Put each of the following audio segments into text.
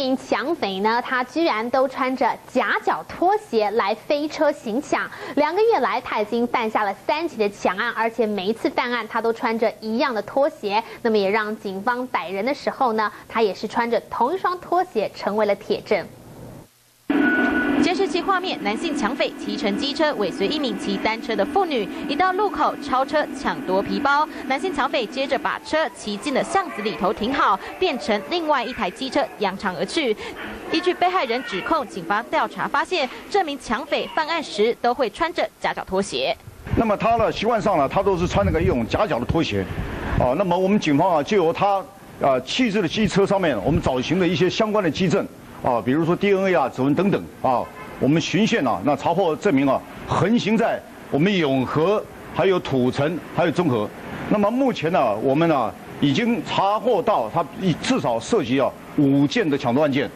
名抢匪呢，他居然都穿着夹脚拖鞋来飞车行抢。两个月来，他已经犯下了三起的抢案，而且每一次犯案，他都穿着一样的拖鞋。那么也让警方逮人的时候呢，他也是穿着同一双拖鞋，成为了铁证。监视器画面，男性抢匪骑乘机车尾随一名骑单车的妇女，一到路口超车抢夺皮包。男性抢匪接着把车骑进了巷子里头停好，变成另外一台机车扬长而去。依据被害人指控，警方调查发现，这名抢匪犯案时都会穿着夹脚拖鞋。那么他呢，习惯上呢，他都是穿那个一种夹脚的拖鞋。哦，那么我们警方啊，就由他啊弃置的机车上面，我们找寻了一些相关的基证。啊，比如说 DNA 啊、指纹等等啊，我们巡线啊，那查获证明啊，横行在我们永和、还有土城、还有中和。那么目前呢，我们呢已经查获到他至少涉及啊五件的抢夺案件。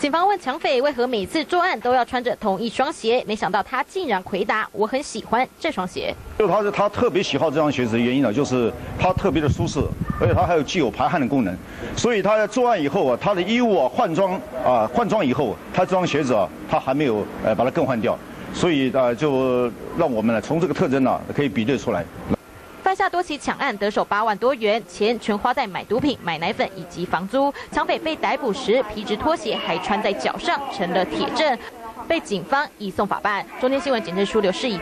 警方问抢匪为何每次作案都要穿着同一双鞋，没想到他竟然回答：“我很喜欢这双鞋。”就他是他特别喜好这双鞋子的原因呢，就是它特别的舒适，而且它还有具有排汗的功能。所以他在作案以后啊，他的衣物啊换装啊换装以后，他这双鞋子啊他还没有呃把它更换掉，所以啊就让我们呢从这个特征呢可以比对出来。犯下多起抢案，得手八万多元，钱全花在买毒品、买奶粉以及房租。抢匪被逮捕时，皮质拖鞋还穿在脚上，成了铁证，被警方移送法办。中天新闻检证书刘世仪。